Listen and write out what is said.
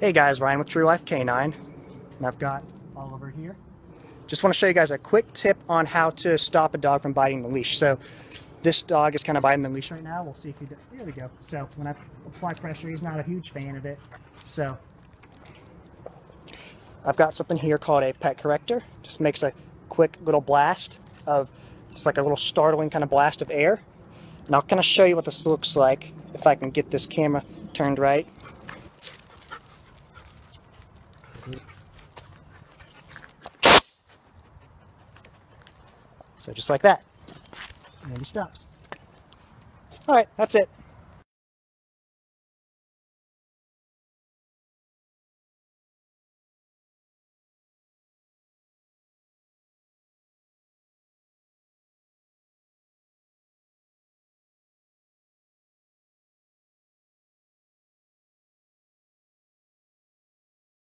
Hey guys, Ryan with True Life K9, and I've got Oliver here. Just want to show you guys a quick tip on how to stop a dog from biting the leash. So this dog is kind of biting the leash right now. We'll see if he, does. there we go. So when I apply pressure, he's not a huge fan of it. So I've got something here called a pet corrector. Just makes a quick little blast of, just like a little startling kind of blast of air. And I'll kind of show you what this looks like if I can get this camera turned right. So just like that. And he stops. All right, that's it.